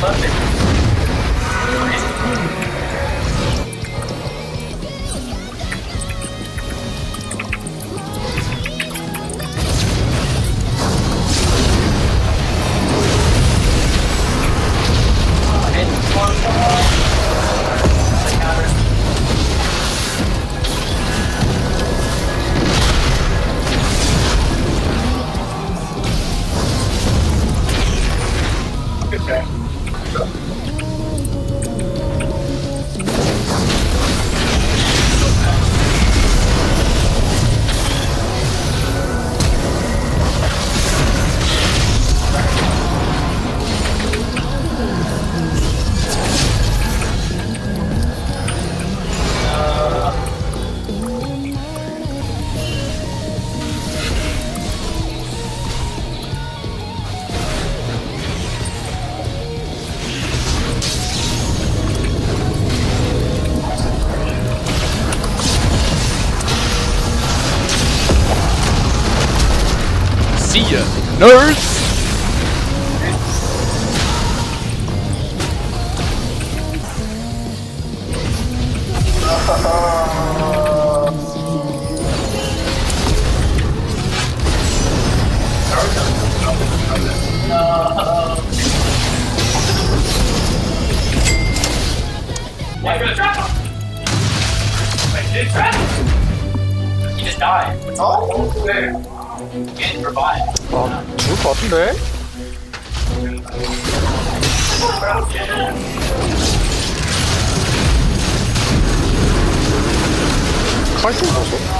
Sunday. See ya, nerds! Yeah, you're gonna trap him! Wait, didn't trap him! He just died. Oh, where? 아, 죽을 것 같은데? 칼좀 보소.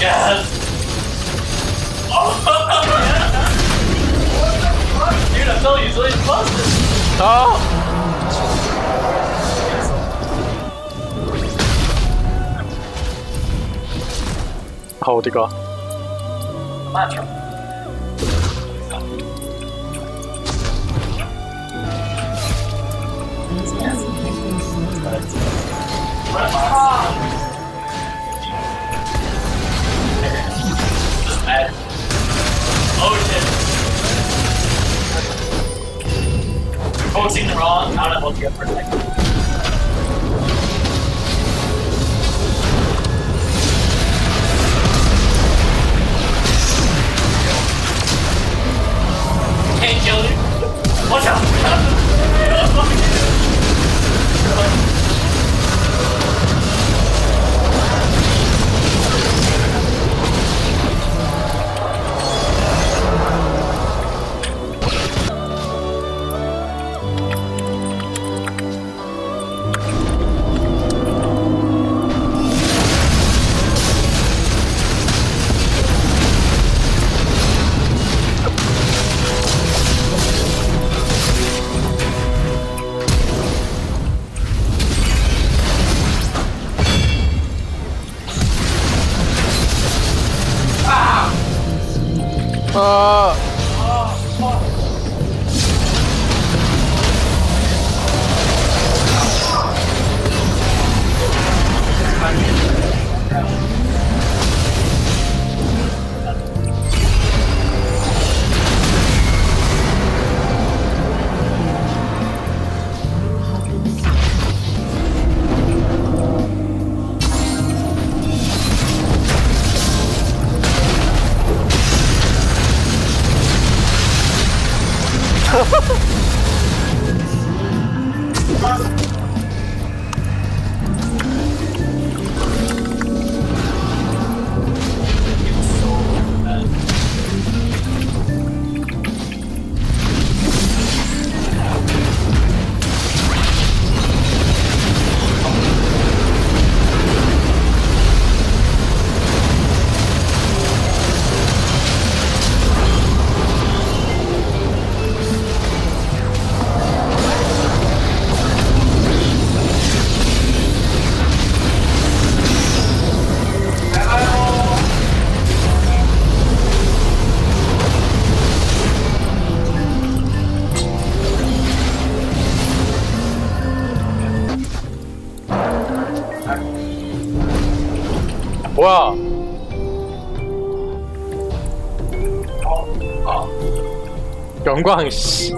Yes! Oh! Dude, I'm telling you, it's really busted! 아! 아, 어디가? 맞죠? Oh shit. You're the wrong. How to hold you up 뭐야? 영광 씨.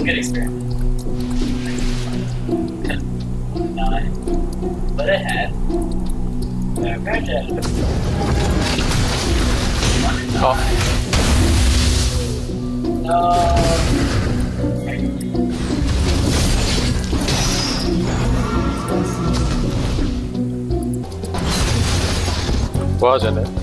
a good experiment. Not, but it had. Uh, oh. No. wasn't it?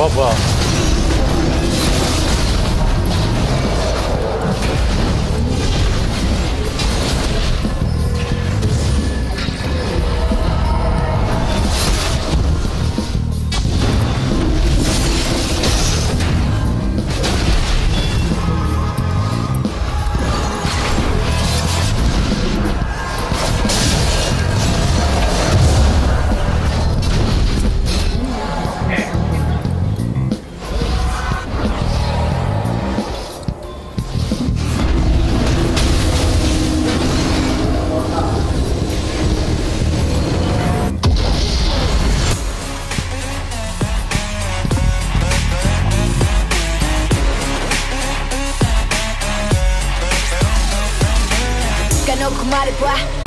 Well, well. 까놓고 말해봐